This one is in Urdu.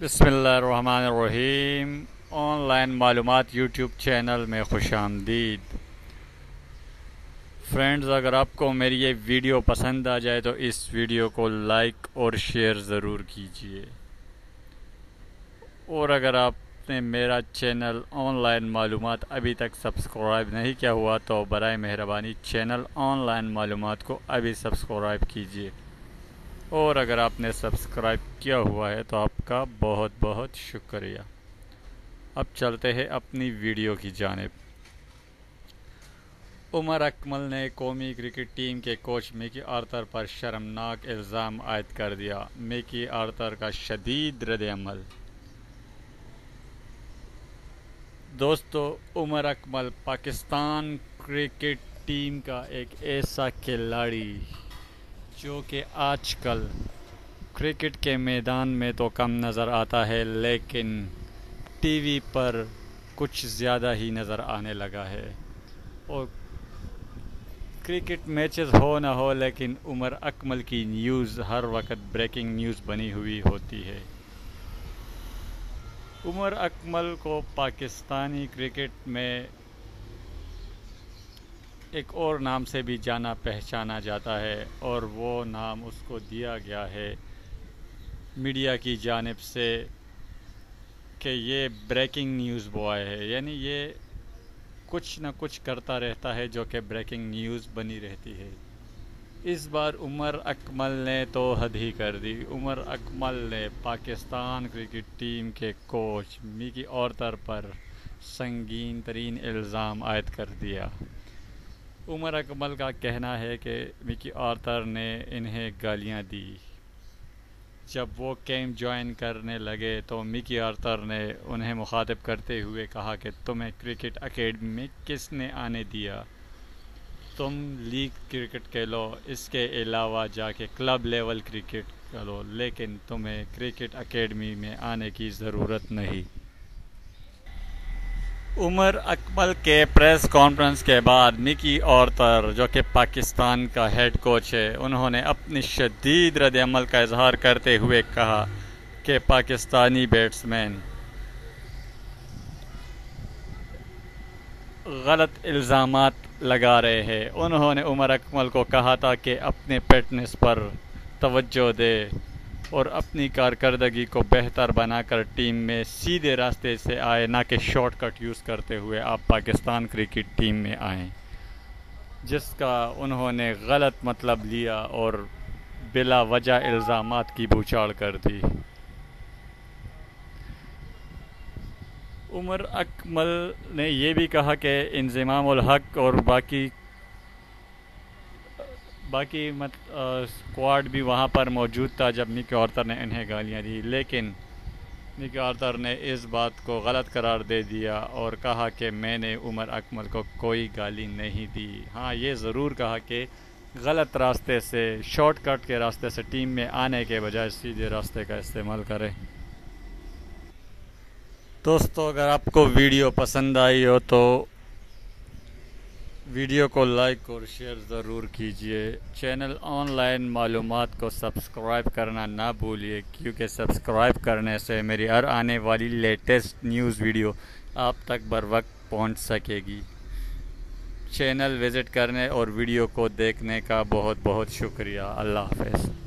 بسم اللہ الرحمن الرحیم۔ آن لائن معلومات یوٹیوب چینل میں خوش آمدید۔ فرینڈز، اگر آپ کو میری یہ ویڈیو پسند آ جائے تو اس ویڈیو کو لائک اور شیئر ضرور کیجیے اور اگر آپ نے میرا چینل آن لائن معلومات ابھی تک سبسکرائب نہیں کیا ہوا تو برائے مہربانی چینل آن لائن معلومات کو ابھی سبسکرائب کیجیے اور اگر آپ نے سبسکرائب کیا ہوا ہے تو آپ کا بہت بہت شکریہ۔ اب چلتے ہیں اپنی ویڈیو کی جانب۔ عمر اکمل نے قومی کرکٹ ٹیم کے کوچ میکی آرتر پر شرمناک الزام عائد کر دیا۔ میکی آرتر کا شدید رد عمل۔ دوستو، عمر اکمل پاکستان کرکٹ ٹیم کا ایک ایسا کھلاڑی۔ جو کہ آج کل کرکٹ کے میدان میں تو کم نظر آتا ہے، لیکن ٹی وی پر کچھ زیادہ ہی نظر آنے لگا ہے۔ اور کرکٹ میچز ہو نہ ہو، لیکن عمر اکمل کی نیوز ہر وقت بریکنگ نیوز بنی ہوئی ہوتی ہے۔ عمر اکمل کو پاکستانی کرکٹ میں ایک اور نام سے بھی جانا پہچانا جاتا ہے اور وہ نام اس کو دیا گیا ہے میڈیا کی جانب سے کہ یہ بریکنگ نیوز بوائے ہے۔ یعنی یہ کچھ نہ کچھ کرتا رہتا ہے جو کہ بریکنگ نیوز بنی رہتی ہے۔ اس بار عمر اکمل نے تو حد ہی کر دی۔ عمر اکمل نے پاکستان کرکٹ ٹیم کے کوچ میکی اورتر پر سنگین ترین الزام عائد کر دیا۔ عمر اکمل کا کہنا ہے کہ مکی آرتر نے انہیں گالیاں دی۔ جب وہ کیمپ جوائن کرنے لگے تو مکی آرتر نے انہیں مخاطب کرتے ہوئے کہا کہ تمہیں کرکٹ اکیڈمی میں کس نے آنے دیا؟ تم لیگ کرکٹ کھیلو، اس کے علاوہ جا کے کلب لیول کرکٹ کھیلو، لیکن تمہیں کرکٹ اکیڈمی میں آنے کی ضرورت نہیں۔ عمر اکمل کے پریس کانفرنس کے بعد مکی اورتر جو کہ پاکستان کا ہیڈ کوچ ہے، انہوں نے اپنی شدید رد عمل کا اظہار کرتے ہوئے کہا کہ پاکستانی بیٹس مین غلط الزامات لگا رہے ہیں۔ انہوں نے عمر اکمل کو کہا تھا کہ اپنے پیٹنس پر توجہ دے۔ اور اپنی کارکردگی کو بہتر بنا کر ٹیم میں سیدھے راستے سے آئے، نہ کہ شارٹ کٹ یوز کرتے ہوئے آپ پاکستان کرکٹ ٹیم میں آئیں۔ جس کا انہوں نے غلط مطلب لیا اور بلا وجہ الزامات کی بوچھاڑ کر دی۔ عمر اکمل نے یہ بھی کہا کہ انضمام الحق اور باقی باقی مت اسکواڈ بھی وہاں پر موجود تھا جب نک آرتر نے انہیں گالیاں دی، لیکن نک آرتر نے اس بات کو غلط قرار دے دیا اور کہا کہ میں نے عمر اکمل کو کوئی گالی نہیں دی۔ ہاں یہ ضرور کہا کہ غلط راستے سے شارٹ کٹ کے راستے سے ٹیم میں آنے کے بجائے سیدھے راستے کا استعمال کرے دوستو، اگر آپ کو ویڈیو پسند آئی ہو تو ویڈیو کو لائک اور شیئر ضرور کیجیے۔ چینل آن لائن معلومات کو سبسکرائب کرنا نہ بھولیے، کیونکہ سبسکرائب کرنے سے میری ہر آنے والی لیٹسٹ نیوز ویڈیو آپ تک بر وقت پہنچ سکے گی۔ چینل وزٹ کرنے اور ویڈیو کو دیکھنے کا بہت بہت شکریہ۔ اللہ حافظ۔